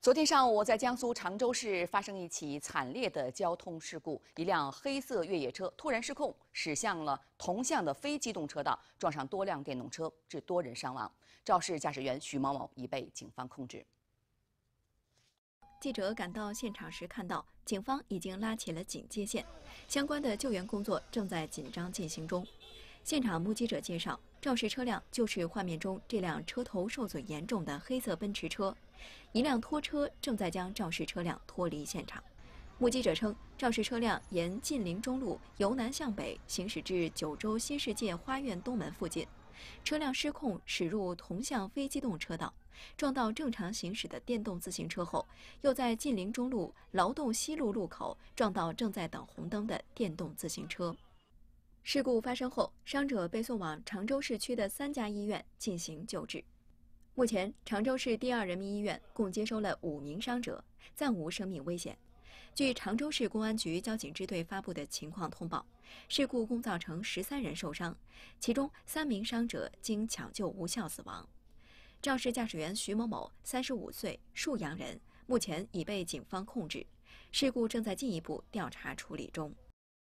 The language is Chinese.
昨天上午，在江苏常州市发生一起惨烈的交通事故，一辆黑色越野车突然失控，驶向了同向的非机动车道，撞上多辆电动车，致多人伤亡。肇事驾驶员徐某某已被警方控制。记者赶到现场时，看到警方已经拉起了警戒线，相关的救援工作正在紧张进行中。现场目击者介绍，肇事车辆就是画面中这辆车头受损严重的黑色奔驰车，一辆拖车正在将肇事车辆脱离现场。目击者称，肇事车辆沿晋陵中路由南向北行驶至九州新世界花苑东门附近。车辆失控驶入同向非机动车道，撞到正常行驶的电动自行车后，又在晋陵中路劳动西路路口撞到正在等红灯的电动自行车。事故发生后，伤者被送往常州市区的三家医院进行救治。目前，常州市第二人民医院共接收了五名伤者，暂无生命危险。据常州市公安局交警支队发布的情况通报，事故共造成十三人受伤，其中三名伤者经抢救无效死亡。肇事驾驶员徐某某，三十五岁，沭阳人，目前已被警方控制。事故正在进一步调查处理中。